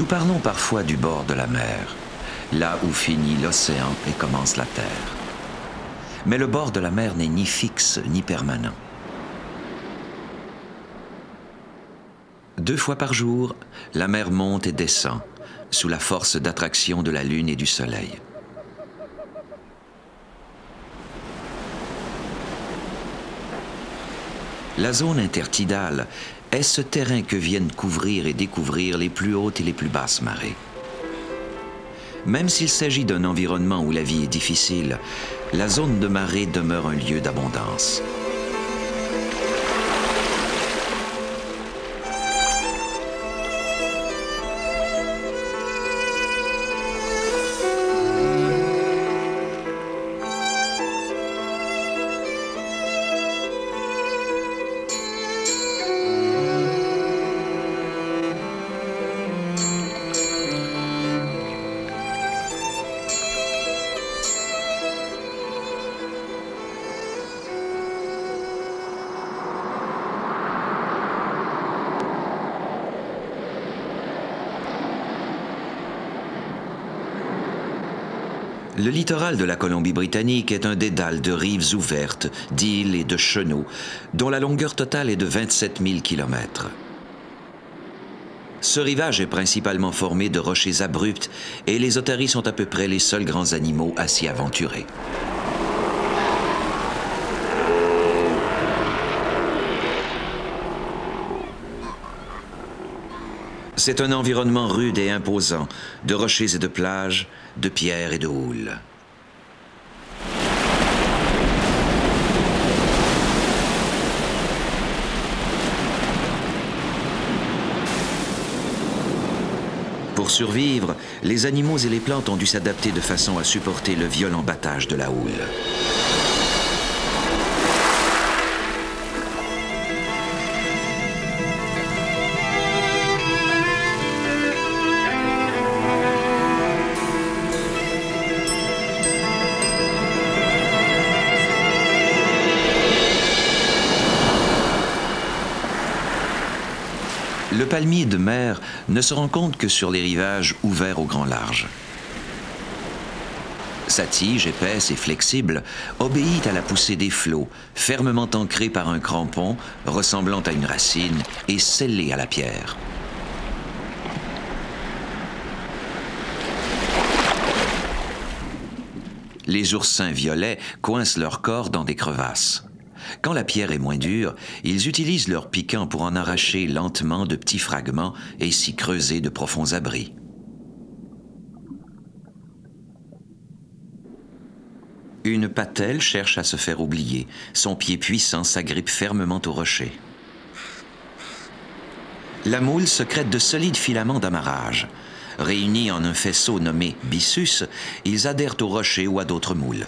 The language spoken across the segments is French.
Nous parlons parfois du bord de la mer, là où finit l'océan et commence la terre. Mais le bord de la mer n'est ni fixe ni permanent. Deux fois par jour, la mer monte et descend sous la force d'attraction de la Lune et du Soleil. La zone intertidale est ce terrain que viennent couvrir et découvrir les plus hautes et les plus basses marées. Même s'il s'agit d'un environnement où la vie est difficile, la zone de marée demeure un lieu d'abondance. Le littoral de la Colombie-Britannique est un dédale de rives ouvertes, d'îles et de chenaux, dont la longueur totale est de 27 000 km. Ce rivage est principalement formé de rochers abrupts et les otaries sont à peu près les seuls grands animaux à s'y aventurer. C'est un environnement rude et imposant, de rochers et de plages, de pierres et de houle. Pour survivre, les animaux et les plantes ont dû s'adapter de façon à supporter le violent battage de la houle. Palmier de mer ne se rencontre que sur les rivages ouverts au grand large. Sa tige, épaisse et flexible, obéit à la poussée des flots, fermement ancrée par un crampon ressemblant à une racine et scellée à la pierre. Les oursins violets coincent leur corps dans des crevasses. Quand la pierre est moins dure, ils utilisent leur piquant pour en arracher lentement de petits fragments et s'y creuser de profonds abris. Une patelle cherche à se faire oublier. Son pied puissant s'agrippe fermement au rocher. La moule secrète de solides filaments d'amarrage. Réunis en un faisceau nommé byssus, ils adhèrent au rocher ou à d'autres moules.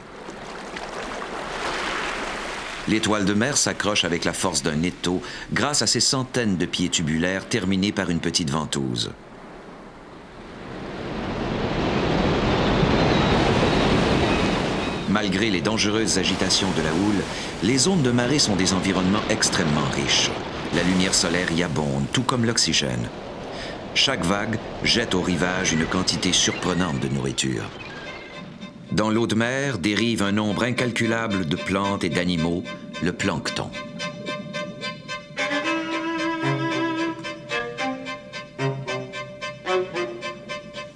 L'étoile de mer s'accroche avec la force d'un étau grâce à ses centaines de pieds tubulaires terminés par une petite ventouse. Malgré les dangereuses agitations de la houle, les zones de marée sont des environnements extrêmement riches. La lumière solaire y abonde, tout comme l'oxygène. Chaque vague jette au rivage une quantité surprenante de nourriture. Dans l'eau de mer dérive un nombre incalculable de plantes et d'animaux, le plancton.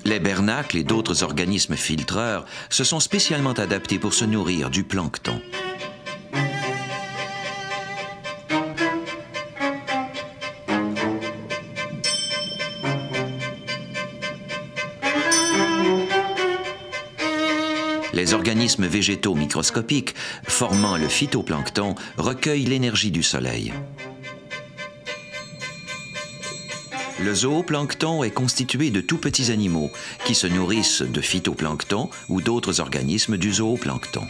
Les bernacles et d'autres organismes filtreurs se sont spécialement adaptés pour se nourrir du plancton. Végétaux microscopiques, formant le phytoplancton, recueillent l'énergie du soleil. Le zooplancton est constitué de tout petits animaux qui se nourrissent de phytoplancton ou d'autres organismes du zooplancton.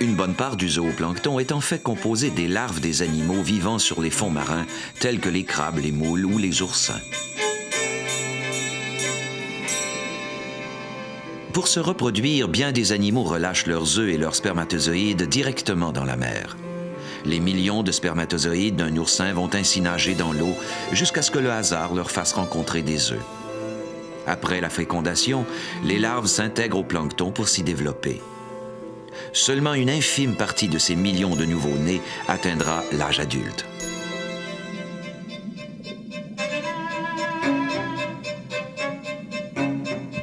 Une bonne part du zooplancton est en fait composée des larves des animaux vivant sur les fonds marins tels que les crabes, les moules ou les oursins. Pour se reproduire, bien des animaux relâchent leurs œufs et leurs spermatozoïdes directement dans la mer. Les millions de spermatozoïdes d'un oursin vont ainsi nager dans l'eau jusqu'à ce que le hasard leur fasse rencontrer des œufs. Après la fécondation, les larves s'intègrent au plancton pour s'y développer. Seulement une infime partie de ces millions de nouveaux-nés atteindra l'âge adulte.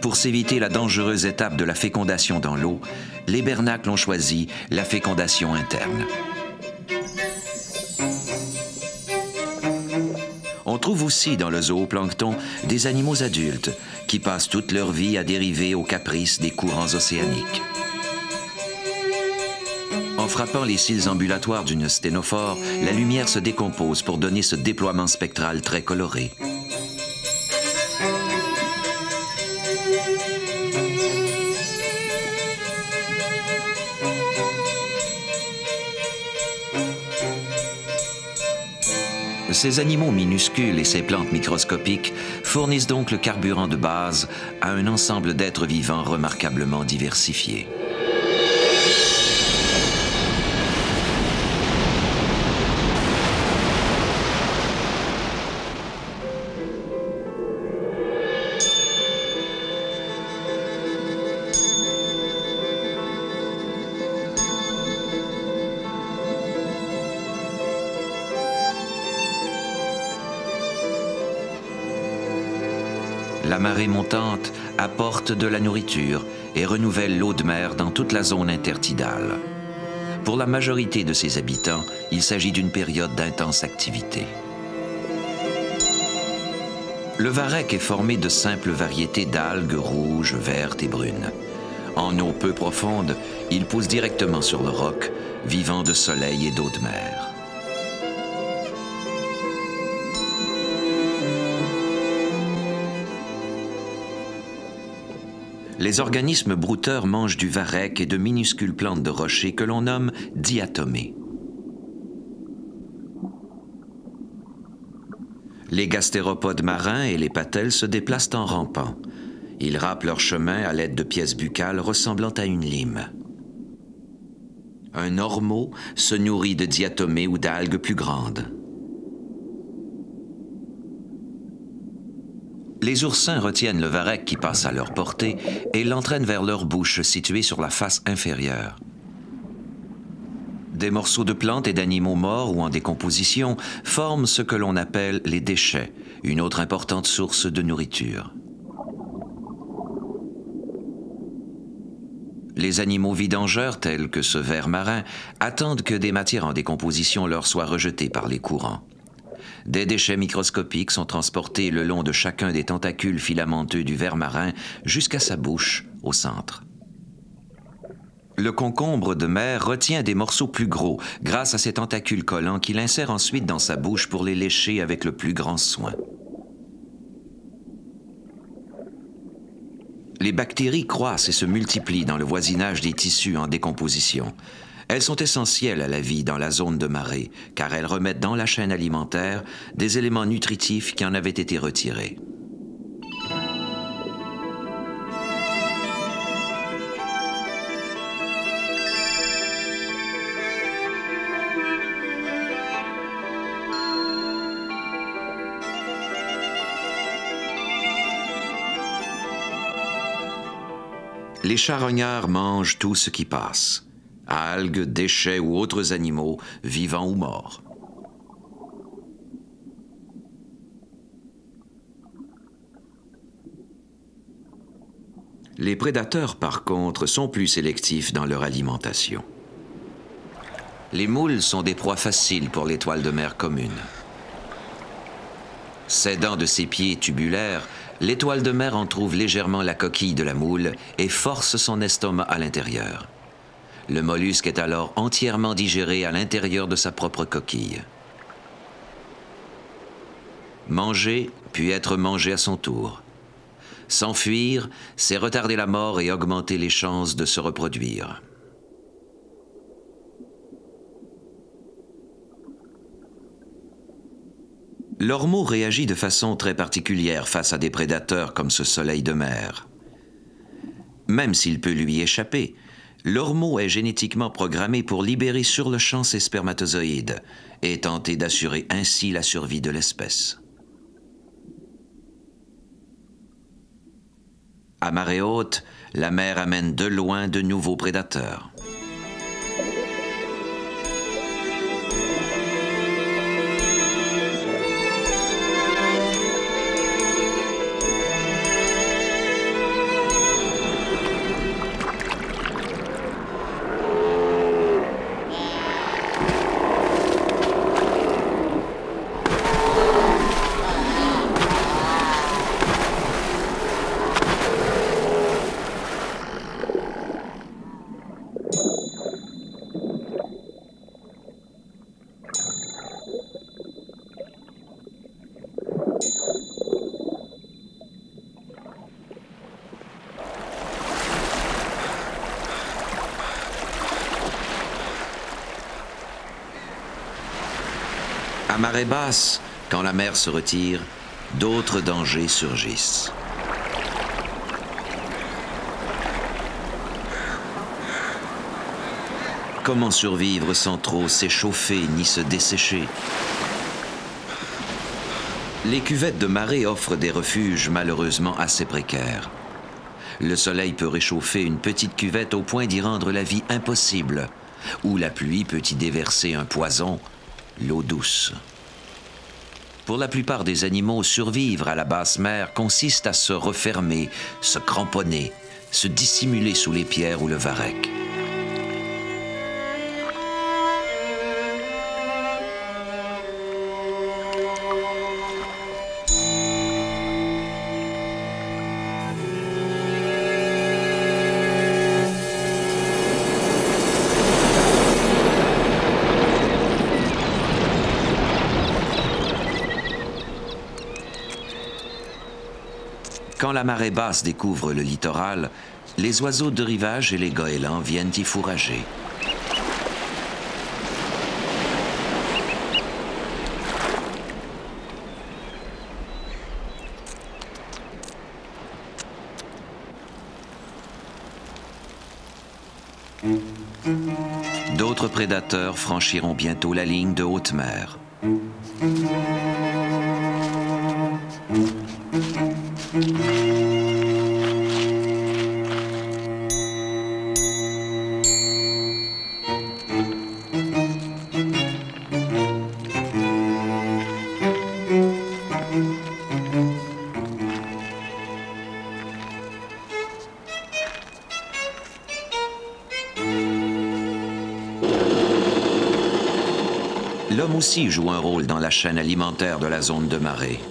Pour s'éviter la dangereuse étape de la fécondation dans l'eau, les bernacles ont choisi la fécondation interne. On trouve aussi dans le zooplancton des animaux adultes qui passent toute leur vie à dériver aux caprices des courants océaniques. En frappant les cils ambulatoires d'une sténophore, la lumière se décompose pour donner ce déploiement spectral très coloré. Ces animaux minuscules et ces plantes microscopiques fournissent donc le carburant de base à un ensemble d'êtres vivants remarquablement diversifiés. La marée montante apporte de la nourriture et renouvelle l'eau de mer dans toute la zone intertidale. Pour la majorité de ses habitants, il s'agit d'une période d'intense activité. Le varech est formé de simples variétés d'algues rouges, vertes et brunes. En eau peu profonde, il pousse directement sur le roc, vivant de soleil et d'eau de mer. Les organismes brouteurs mangent du varech et de minuscules plantes de rocher que l'on nomme diatomées. Les gastéropodes marins et les patelles se déplacent en rampant. Ils râpent leur chemin à l'aide de pièces buccales ressemblant à une lime. Un ormeau se nourrit de diatomées ou d'algues plus grandes. Les oursins retiennent le varech qui passe à leur portée et l'entraînent vers leur bouche située sur la face inférieure. Des morceaux de plantes et d'animaux morts ou en décomposition forment ce que l'on appelle les déchets, une autre importante source de nourriture. Les animaux vidangeurs tels que ce ver marin attendent que des matières en décomposition leur soient rejetées par les courants. Des déchets microscopiques sont transportés le long de chacun des tentacules filamenteux du ver marin jusqu'à sa bouche, au centre. Le concombre de mer retient des morceaux plus gros grâce à ses tentacules collants qu'il insère ensuite dans sa bouche pour les lécher avec le plus grand soin. Les bactéries croissent et se multiplient dans le voisinage des tissus en décomposition. Elles sont essentielles à la vie dans la zone de marée, car elles remettent dans la chaîne alimentaire des éléments nutritifs qui en avaient été retirés. Les charognards mangent tout ce qui passe algues, déchets ou autres animaux, vivants ou morts. Les prédateurs, par contre, sont plus sélectifs dans leur alimentation. Les moules sont des proies faciles pour l'étoile de mer commune. S'aidant de ses pieds tubulaires, l'étoile de mer en trouve légèrement la coquille de la moule et force son estomac à l'intérieur. Le mollusque est alors entièrement digéré à l'intérieur de sa propre coquille. Manger, puis être mangé à son tour. S'enfuir, c'est retarder la mort et augmenter les chances de se reproduire. L'ormeau réagit de façon très particulière face à des prédateurs comme ce soleil de mer. Même s'il peut lui échapper, L'ormeau est génétiquement programmé pour libérer sur le champ ses spermatozoïdes et tenter d'assurer ainsi la survie de l'espèce. À marée haute, la mer amène de loin de nouveaux prédateurs. Marée basse, quand la mer se retire, d'autres dangers surgissent. Comment survivre sans trop s'échauffer ni se dessécher? Les cuvettes de marée offrent des refuges malheureusement assez précaires. Le soleil peut réchauffer une petite cuvette au point d'y rendre la vie impossible, ou la pluie peut y déverser un poison l'eau douce. Pour la plupart des animaux, survivre à la basse mer consiste à se refermer, se cramponner, se dissimuler sous les pierres ou le varech. Marée basse découvre le littoral, les oiseaux de rivage et les goélands viennent y fourrager. D'autres prédateurs franchiront bientôt la ligne de haute mer. Aussi joue un rôle dans la chaîne alimentaire de la zone de marée.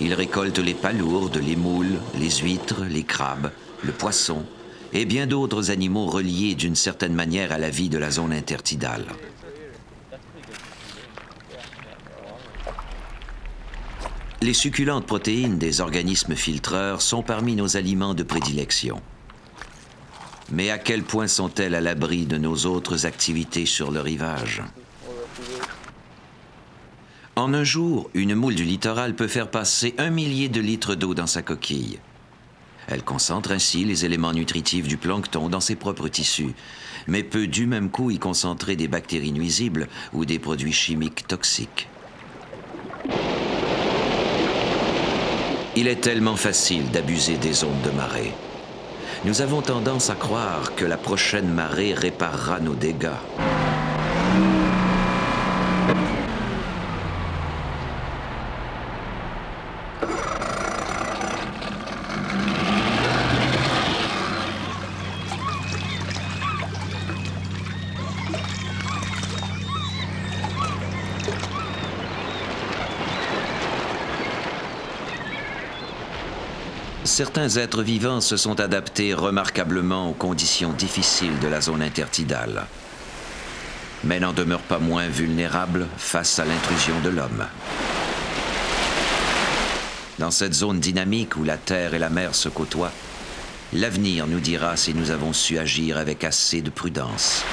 Il récolte les palourdes, les moules, les huîtres, les crabes, le poisson et bien d'autres animaux reliés d'une certaine manière à la vie de la zone intertidale. Les succulentes protéines des organismes filtreurs sont parmi nos aliments de prédilection. Mais à quel point sont-elles à l'abri de nos autres activités sur le rivage? En un jour, une moule du littoral peut faire passer un millier de litres d'eau dans sa coquille. Elle concentre ainsi les éléments nutritifs du plancton dans ses propres tissus, mais peut du même coup y concentrer des bactéries nuisibles ou des produits chimiques toxiques. Il est tellement facile d'abuser des ondes de marée. Nous avons tendance à croire que la prochaine marée réparera nos dégâts. Certains êtres vivants se sont adaptés remarquablement aux conditions difficiles de la zone intertidale, mais n'en demeurent pas moins vulnérables face à l'intrusion de l'homme. Dans cette zone dynamique où la terre et la mer se côtoient, l'avenir nous dira si nous avons su agir avec assez de prudence.